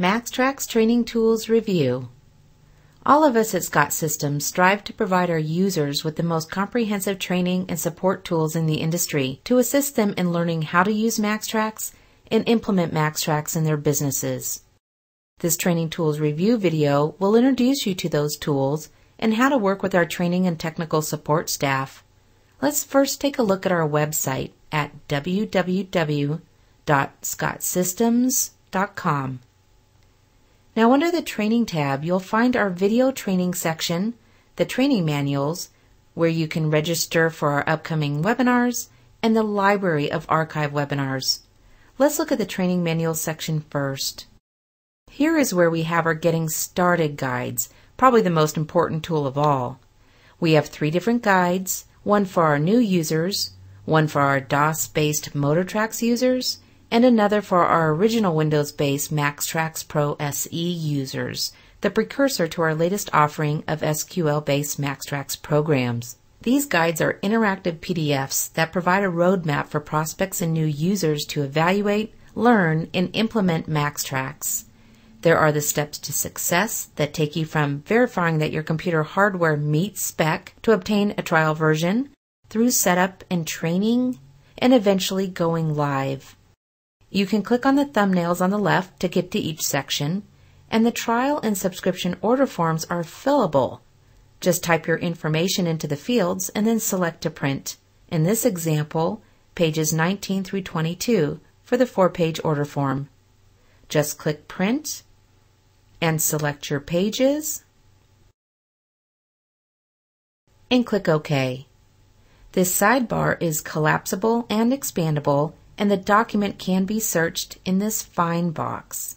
MaxxTraxx Training Tools Review. All of us at Scott Systems strive to provide our users with the most comprehensive training and support tools in the industry to assist them in learning how to use MaxxTraxx and implement MaxxTraxx in their businesses. This training tools review video will introduce you to those tools and how to work with our training and technical support staff. Let's first take a look at our website at www.scottsystems.com. Now under the training tab, you'll find our video training section, the training manuals, where you can register for our upcoming webinars, and the library of archive webinars. Let's look at the training manuals section first. Here is where we have our Getting Started guides, probably the most important tool of all. We have three different guides, one for our new users, one for our DOS-based MotorTrax users, and another for our original Windows-based MaxxTraxx Pro SE users, the precursor to our latest offering of SQL-based MaxxTraxx programs. These guides are interactive PDFs that provide a roadmap for prospects and new users to evaluate, learn, and implement MaxxTraxx. There are the steps to success that take you from verifying that your computer hardware meets spec to obtain a trial version, through setup and training, and eventually going live. You can click on the thumbnails on the left to get to each section, and the trial and subscription order forms are fillable. Just type your information into the fields and then select to print. In this example, pages 19 through 22 for the four page order form. Just click print and select your pages and click OK. This sidebar is collapsible and expandable and the document can be searched in this Find box.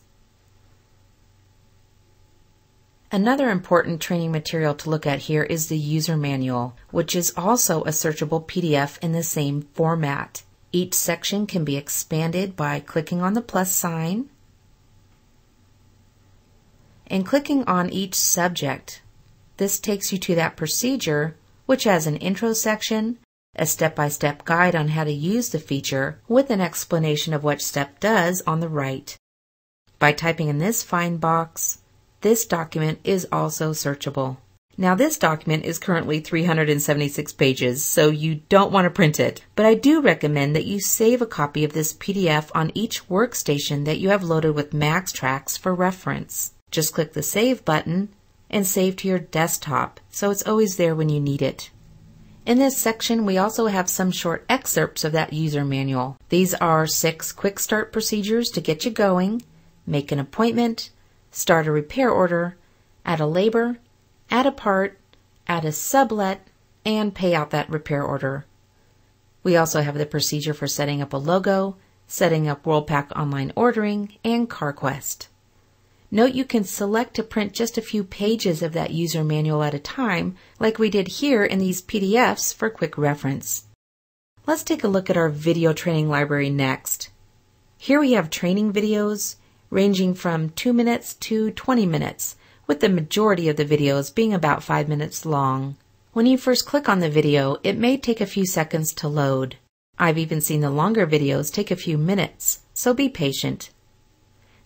Another important training material to look at here is the user manual, which is also a searchable PDF in the same format. Each section can be expanded by clicking on the plus sign and clicking on each subject. This takes you to that procedure, which has an intro section, a step-by-step guide on how to use the feature with an explanation of what step does on the right. By typing in this find box, this document is also searchable. Now this document is currently 376 pages, so you don't want to print it, but I do recommend that you save a copy of this PDF on each workstation that you have loaded with MaxxTraxx for reference. Just click the Save button and save to your desktop so it's always there when you need it. In this section, we also have some short excerpts of that user manual. These are six quick start procedures to get you going, make an appointment, start a repair order, add a labor, add a part, add a sublet, and pay out that repair order. We also have the procedure for setting up a logo, setting up WorldPac online ordering, and CarQuest. Note you can select to print just a few pages of that user manual at a time, like we did here in these PDFs for quick reference. Let's take a look at our video training library next. Here we have training videos ranging from 2 minutes to 20 minutes, with the majority of the videos being about 5 minutes long. When you first click on the video, it may take a few seconds to load. I've even seen the longer videos take a few minutes, so be patient.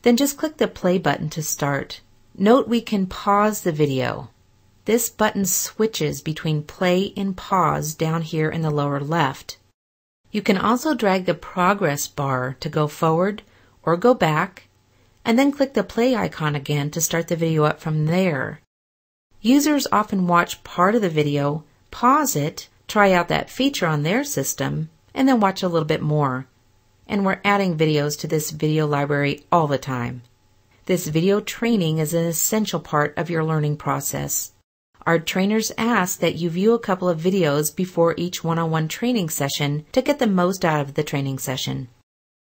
Then just click the play button to start. Note we can pause the video. This button switches between play and pause down here in the lower left. You can also drag the progress bar to go forward or go back, and then click the play icon again to start the video up from there. Users often watch part of the video, pause it, try out that feature on their system, and then watch a little bit more and we're adding videos to this video library all the time. This video training is an essential part of your learning process. Our trainers ask that you view a couple of videos before each one-on-one training session to get the most out of the training session.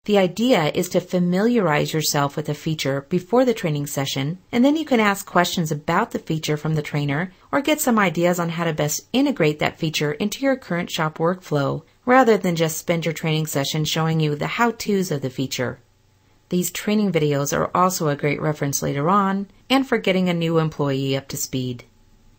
The idea is to familiarize yourself with a feature before the training session, and then you can ask questions about the feature from the trainer or get some ideas on how to best integrate that feature into your current shop workflow rather than just spend your training session showing you the how-tos of the feature. These training videos are also a great reference later on and for getting a new employee up to speed.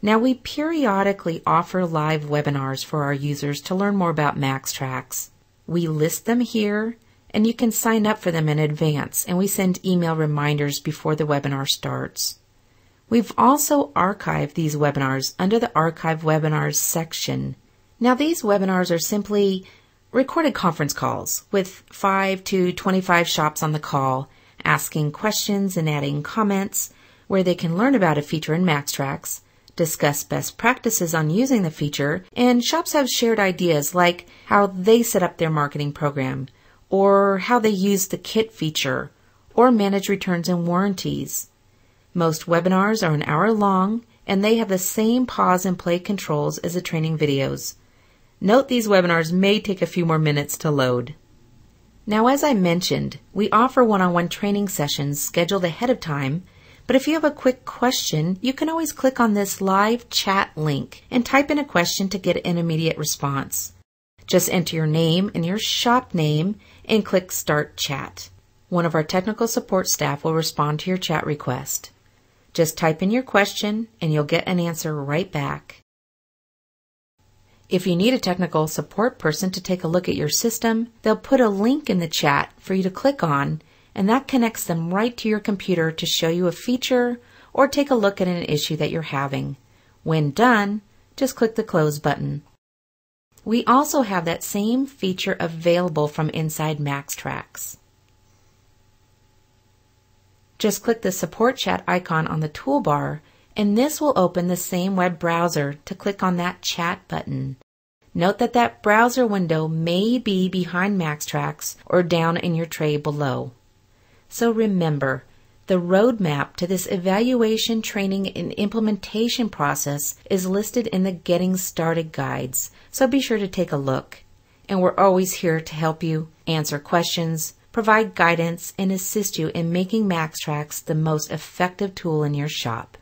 Now we periodically offer live webinars for our users to learn more about MaxxTraxx. We list them here and you can sign up for them in advance, and we send email reminders before the webinar starts. We've also archived these webinars under the Archive Webinars section. Now, these webinars are simply recorded conference calls with 5 to 25 shops on the call, asking questions and adding comments, where they can learn about a feature in MaxxTraxx, discuss best practices on using the feature, and shops have shared ideas like how they set up their marketing program, or how they use the kit feature, or manage returns and warranties. Most webinars are an hour long and they have the same pause and play controls as the training videos. Note these webinars may take a few more minutes to load. Now, as I mentioned, we offer one-on-one training sessions scheduled ahead of time, but if you have a quick question, you can always click on this live chat link and type in a question to get an immediate response. Just enter your name and your shop name and click Start Chat. One of our technical support staff will respond to your chat request. Just type in your question and you'll get an answer right back. If you need a technical support person to take a look at your system, they'll put a link in the chat for you to click on, and that connects them right to your computer to show you a feature or take a look at an issue that you're having. When done, just click the close button. We also have that same feature available from inside MaxxTraxx. Just click the support chat icon on the toolbar and this will open the same web browser to click on that chat button. Note that that browser window may be behind MaxxTraxx or down in your tray below. So remember, the roadmap to this evaluation, training, and implementation process is listed in the Getting Started guides, so be sure to take a look. And we're always here to help you answer questions, provide guidance, and assist you in making MaxxTraxx the most effective tool in your shop.